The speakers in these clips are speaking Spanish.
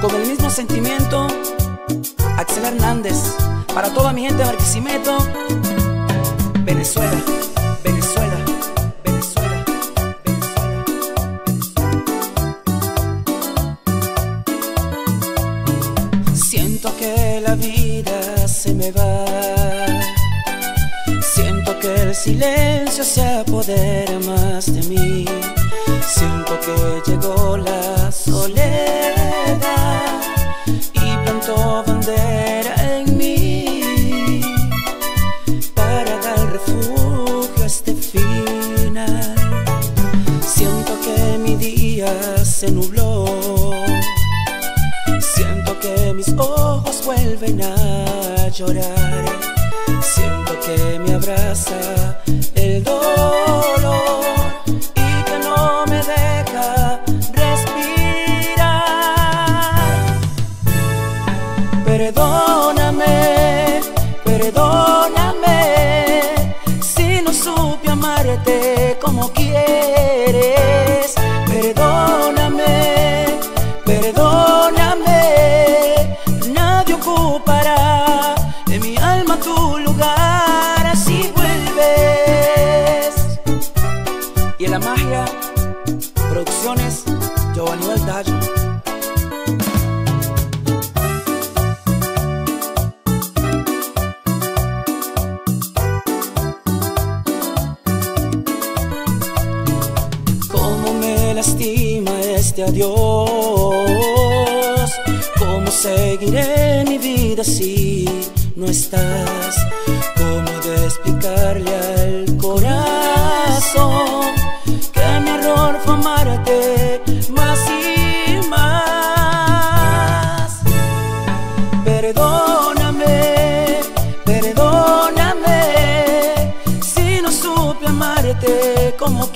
Con el mismo sentimiento, Axel Hernández, para toda mi gente de Barquisimeto, Venezuela, Venezuela, Venezuela, Venezuela, Venezuela. Siento que la vida se me va. Siento que el silencio se apodera más de mí. Siento que llegó la se nubló. Siento que mis ojos vuelven a llorar. Siento que me abraza el dolor y que no me deja respirar. Perdóname, perdóname si no supe amarte lastima este adiós. Cómo seguiré mi vida si no estás. Cómo de explicarle al corazón que mi error fue amarte más y más. Perdóname, perdóname si no supe amarte como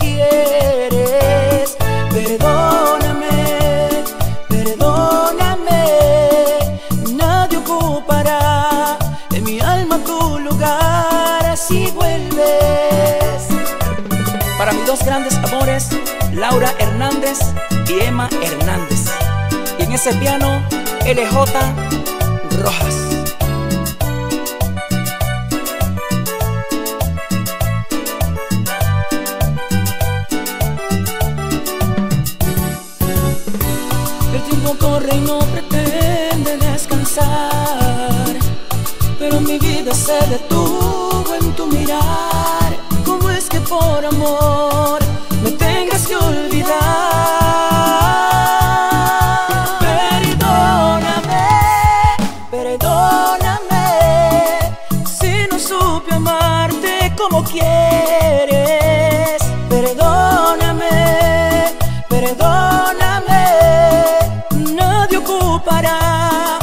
si vuelves. Para mis dos grandes amores, Laura Hernández y Emma Hernández. Y en ese piano, LJ Rojas. El tiempo corre y no pretende descansar, pero mi vida se detuvo en tu mirar, cómo es que por amor me tengas que olvidar. Perdóname, perdóname, si no supe amarte como quieres. Perdóname, perdóname, nadie ocupará